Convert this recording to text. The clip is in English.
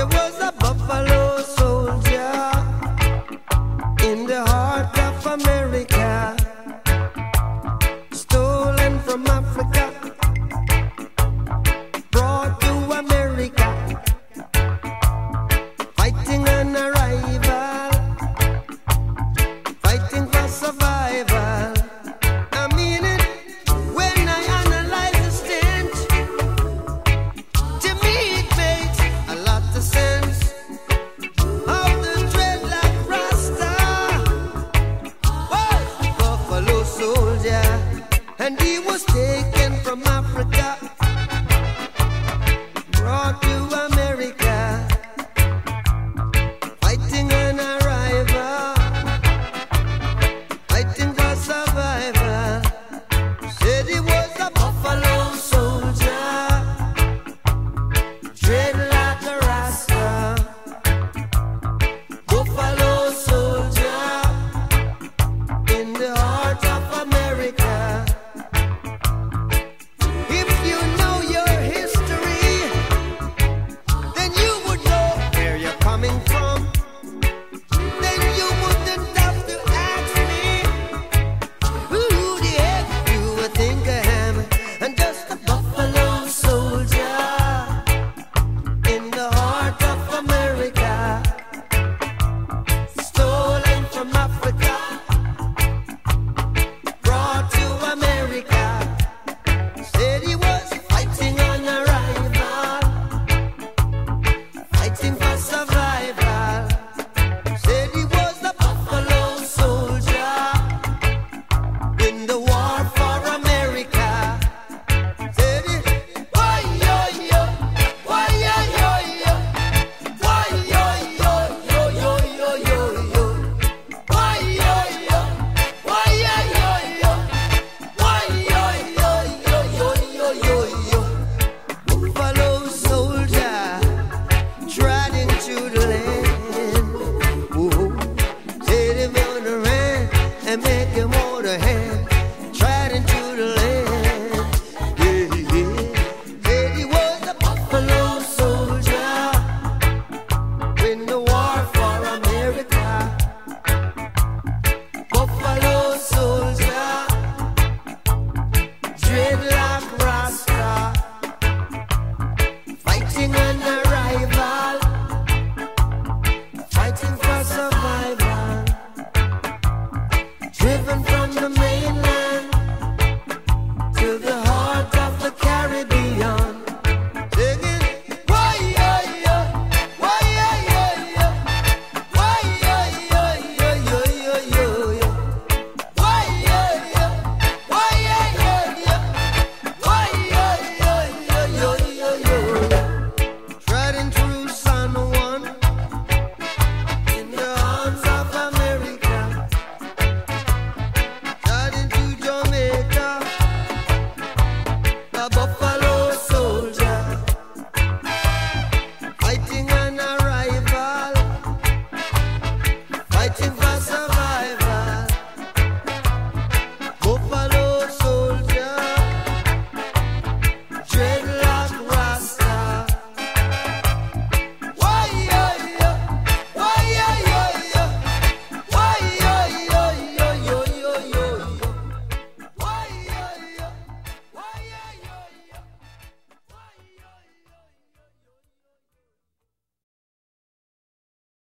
It was